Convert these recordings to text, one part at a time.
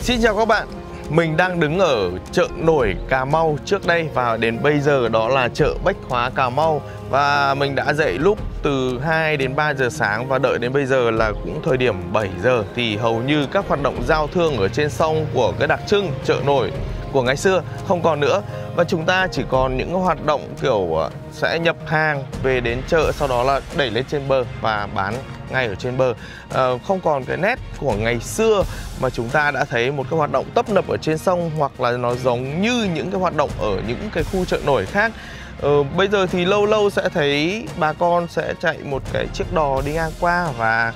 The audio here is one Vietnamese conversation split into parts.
Xin chào các bạn. Mình đang đứng ở chợ nổi Cà Mau trước đây Và đến bây giờ đó là chợ Bách Hóa Cà Mau. Và mình đã dậy lúc từ 2 đến 3 giờ sáng Và đợi đến bây giờ là cũng thời điểm 7 giờ. Thì hầu như các hoạt động giao thương ở trên sông Của cái đặc trưng chợ nổi của ngày xưa không còn nữa. Và chúng ta chỉ còn những hoạt động kiểu ờ, sẽ nhập hàng về đến chợ sau đó là đẩy lên trên bờ và bán ngay ở trên bờ. À, không còn cái nét của ngày xưa mà chúng ta đã thấy một cái hoạt động tấp nập ở trên sông hoặc là nó giống như những cái hoạt động ở những cái khu chợ nổi khác. Ờ, bây giờ thì lâu lâu sẽ thấy bà con sẽ chạy một cái chiếc đò đi ngang qua và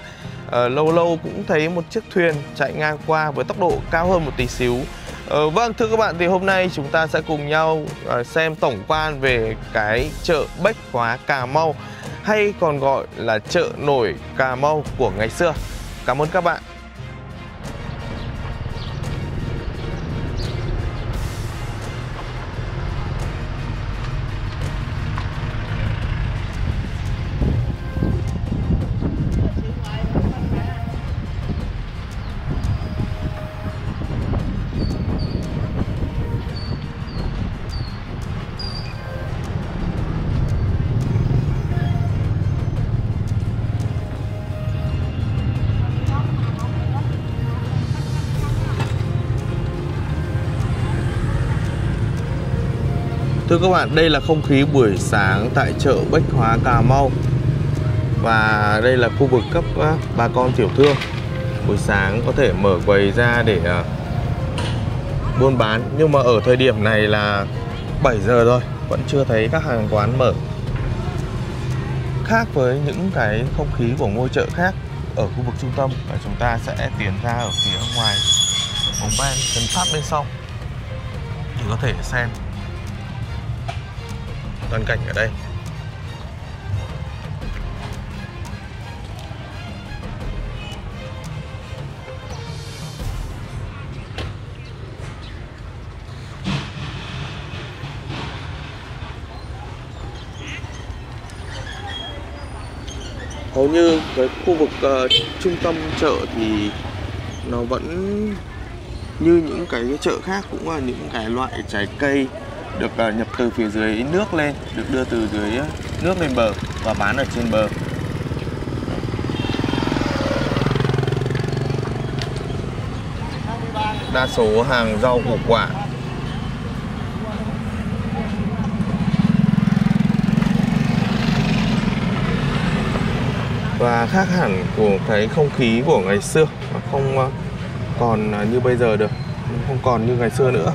uh, lâu lâu cũng thấy một chiếc thuyền chạy ngang qua với tốc độ cao hơn một tí xíu. Ờ, vâng thưa các bạn thì hôm nay chúng ta sẽ cùng nhau uh, xem tổng quan về cái chợ Bách Hóa Cà Mau hay còn gọi là chợ nổi Cà Mau của ngày xưa. Cảm ơn các bạn. Thưa các bạn, đây là không khí buổi sáng tại chợ Bách Hóa Cà Mau. Và đây là khu vực cấp bà con tiểu thương. Buổi sáng có thể mở quầy ra để à, buôn bán. Nhưng mà ở thời điểm này là 7 giờ rồi Vẫn chưa thấy các hàng quán mở. Khác với những cái không khí của ngôi chợ khác Ở khu vực trung tâm Và chúng ta sẽ tiến ra ở phía ngoài. Bóng ban gần sát bên sau. Thì có thể xem toàn cảnh ở đây. Hầu như cái khu vực uh, trung tâm chợ thì nó vẫn như những cái chợ khác cũng là những cái loại trái cây được ờ, nhập từ phía dưới nước lên, được đưa từ dưới ờ, nước lên bờ và bán ở trên bờ. Đa số hàng rau củ quả. Và khác hẳn của cái không khí của ngày xưa không ờ, còn như bây giờ được, không còn như ngày xưa nữa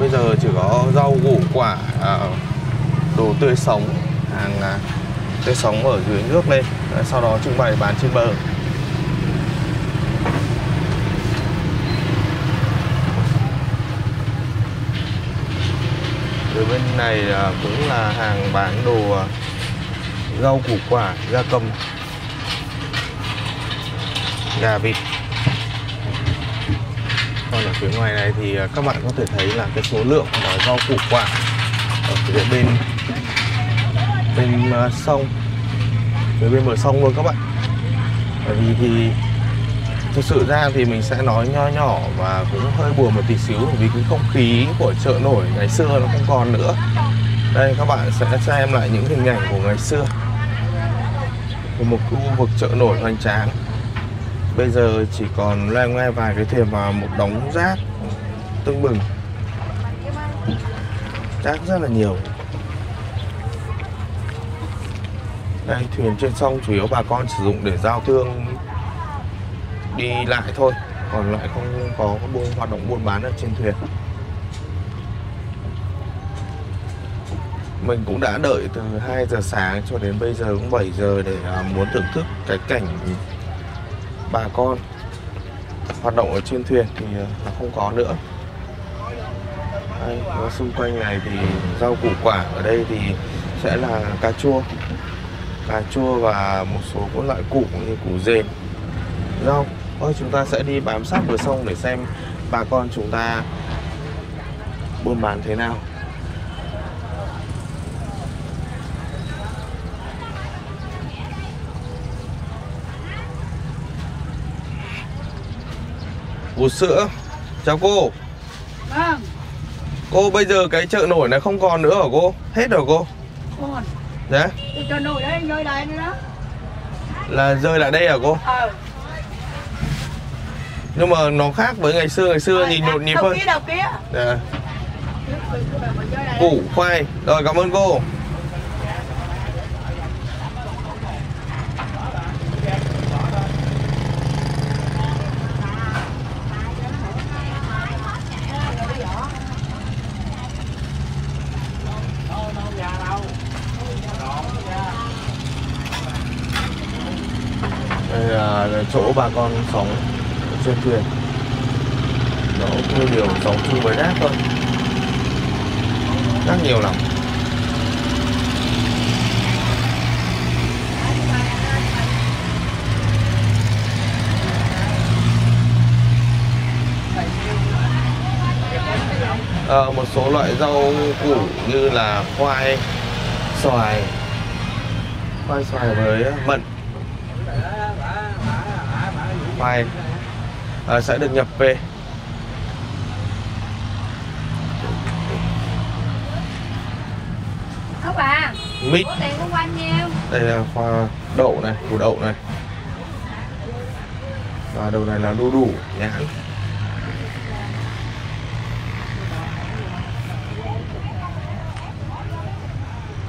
bây giờ chỉ có rau củ quả à, đồ tươi sống, hàng à, tươi sống ở dưới nước lên sau đó trưng bày bán trên bờ. Từ bên này à, cũng là hàng bán đồ rau củ quả, gia cầm, gà vịt còn ở phía ngoài này thì à, các bạn có thể thấy là cái số lượng rau củ quả ở phía bên bên à, sông, phía bên bờ sông luôn các bạn. Bởi vì thì thực sự ra thì mình sẽ nói nho nhỏ và cũng hơi buồn một tí xíu vì cái không khí của chợ nổi ngày xưa nó không còn nữa. Đây, các bạn sẽ xem lại những hình ảnh của ngày xưa. Của một khu vực chợ nổi hoành tráng. Bây giờ chỉ còn loay ngoe vài cái thềm và một đống rác tưng bừng. Rác rất là nhiều. Đây, thuyền trên sông chủ yếu bà con sử dụng để giao thương, đi lại thôi. Còn lại không có buôn, hoạt động buôn bán ở trên thuyền. Mình cũng đã đợi từ 2 giờ sáng cho đến bây giờ cũng 7 giờ để à, muốn thưởng thức cái cảnh bà con. Hoạt động ở trên thuyền thì ờ, nó không có nữa. Đây, ở xung quanh này thì rau củ quả ở đây thì sẽ là cà chua. Cà chua và một số các loại củ như củ dền. Rau Thôi chúng ta sẽ đi bám sát bờ sông để xem bà con chúng ta buôn bán thế nào. Bột sữa. Chào cô. Vâng, cô bây giờ cái chợ nổi này không còn nữa hả cô? Hết rồi cô? Còn. Dạ. Cho nồi đấy rơi lại nữa đó. là rơi lại đây hả cô? Ờ. nhưng mà nó khác với ngày xưa ngày xưa nhìn nhộn nhịp hơn. kia đâu kia. dạ. Củ khoai. Rồi cảm ơn cô đây là chỗ bà con sống trên thuyền. Nó cũng điều sống chung với rác thôi. Rác nhiều lắm. À, một số loại rau củ như là khoai, xoài. Khoai xoài với mận khoai ờ, sẽ được nhập về. Ông bà, mít. Có tiền của quanh nhiêu? đây là khoa đậu này củ đậu này. Và đầu này là đu đủ nhãn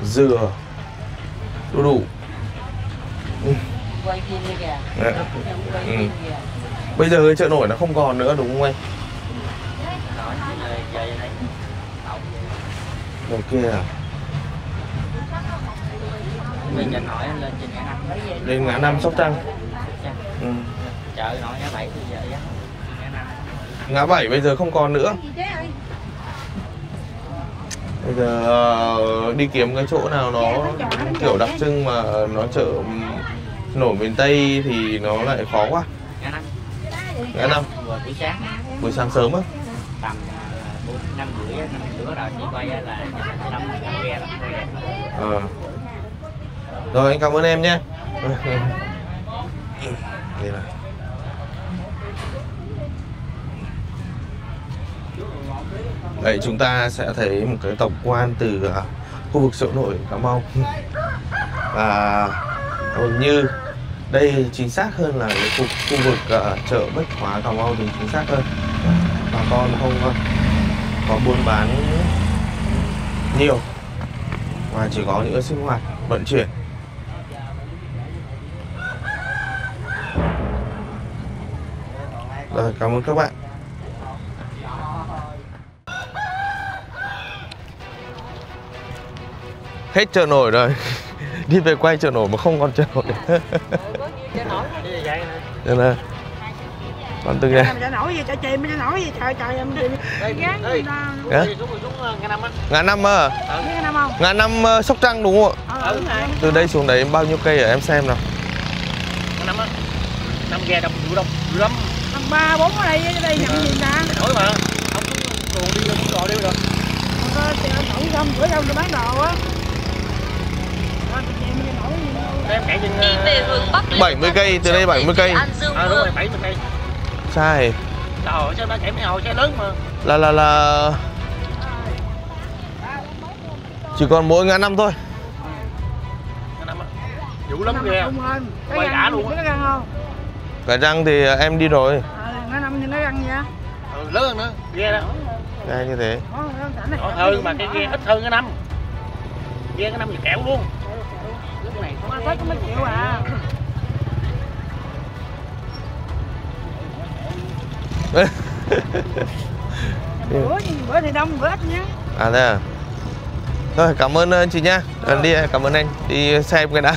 dừa. Đu đủ Quay phim đi kìa. Đấy. Ừ. bây giờ cái chợ nổi nó không còn nữa đúng không anh? Đầu kia à? Lên trên ngã năm sóc trăng. Ừ. chợ nói ngã bảy bây giờ không còn nữa. Bây giờ ờ, đi kiếm cái chỗ nào nó kiểu đặc trưng mà nó chợ nổi miền tây thì nó lại khó quá. Ngã năm. Buổi sáng. Buổi sáng sớm á. Tầm à, bốn năm rưỡi năm rưỡi rồi chị quay là năm ghe Ờ. rồi anh cảm ơn em nhé. Đây là. Đấy, chúng ta sẽ thấy một cái tổng quan từ à, khu vực chợ nổi Cà Mau. Và hầu như đây chính xác hơn là cái khu, khu vực uh, chợ Bách Hóa Cà Mau thì chính xác hơn. Bà con không uh, có buôn bán nhiều mà chỉ có những sinh hoạt vận chuyển. Rồi cảm ơn các bạn. Hết chợ nổi rồi. đi về quay chợ nổi mà không còn chợ nổi. Nên là con từng nhà Em chả nổi gì, chả chìm, chả nổi gì, trời trời em đi. Gán xuống xuống ngã năm á. Ngã năm à? Năm ờ, sóc trăng đúng không ạ? Ờ, rồi. từ đây xuống đấy bao nhiêu cây ở em xem nào. Ngã năm á. Năm ghe đông đủ đông đủ lắm Năm ba bốn ở đây, ở đây nhận gì ta? nổi mà. Ông còn đi đồ đi rồi. Không có tiền nổi không, bữa đâu bán đồ á. Ờ, chị chìm, chị nổi gì đâu. em chạy trên đi về hướng Bắc Liên 70 cây, từ đây 70 cây. À đúng rồi Vương. bảy mươi cây sai trời sao nó chạy mấy hồi xe lớn mà là là là chỉ còn mỗi ngã năm thôi dữ lắm ghe. Cái Quay luôn á. cái răng không? cả răng thì em đi rồi Ờ, nó năm thì nó răng gì á? ừ, lớn hơn nữa ghe đó Đây, như thế. Nhỏ hơn mà cái ghe ít hơn cái năm ghe cái năm thì kẹo luôn này Nó tới có mấy triệu à. Bữa, bữa thì đông, bữa ít nhá. à thế à thôi cảm ơn ờ, chị nha à, đi cảm ơn anh đi xem cái đã